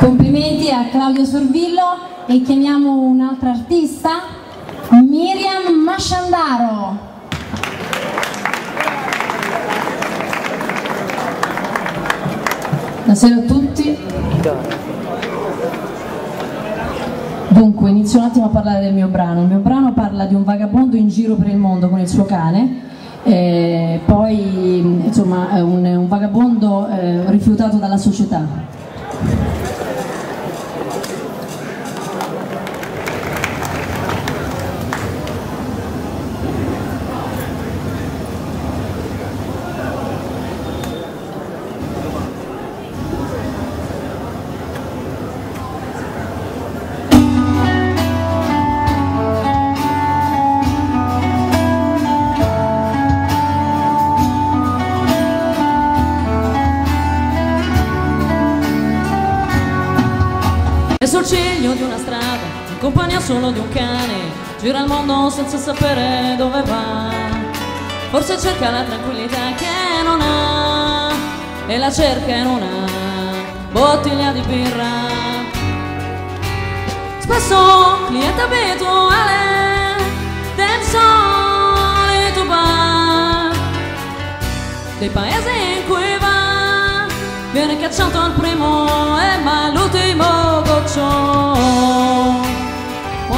Complimenti a Claudio Sorvillo e chiamiamo un'altra artista, Miriam Masciandaro. Buonasera a tutti. Dunque, inizio un attimo a parlare del mio brano. Il mio brano parla di un vagabondo in giro per il mondo con il suo cane, eh, poi insomma un, un vagabondo eh, rifiutato dalla società. Sul ciglio di una strada, in compagnia solo di un cane, gira il mondo senza sapere dove va. Forse cerca la tranquillità che non ha, e la cerca in una bottiglia di birra. Spesso cliente abituale del solito bar, dei paesi in cui va, viene cacciato al primo e mai l'ultimo goccio. Oh, oh,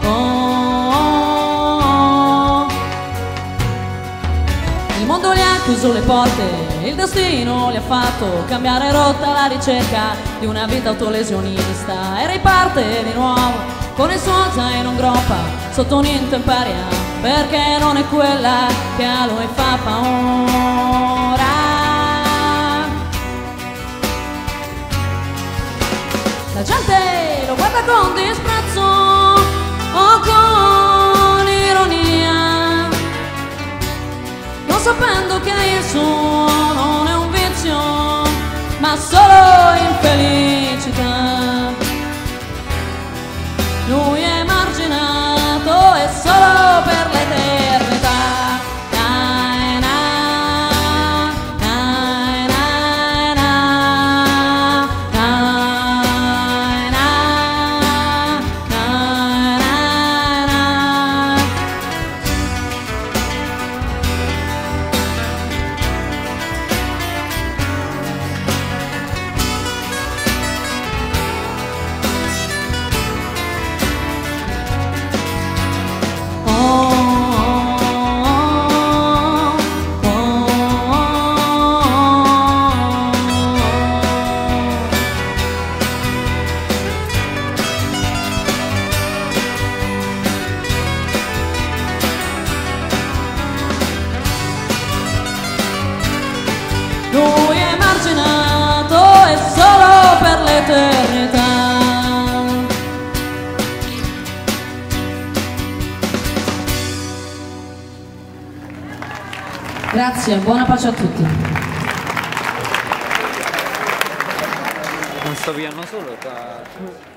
oh. Il mondo gli ha chiuso le porte, il destino gli ha fatto cambiare rotta alla ricerca di una vita autolesionista e riparte di nuovo con il suo zaino in groppa sotto un'intemperia perché non è quella che a lui fa paura. La gente lo guarda con disprezzo o con ironia, non sapendo che il No, yeah. Grazie, buona pace a tutti. Non sto piano solo.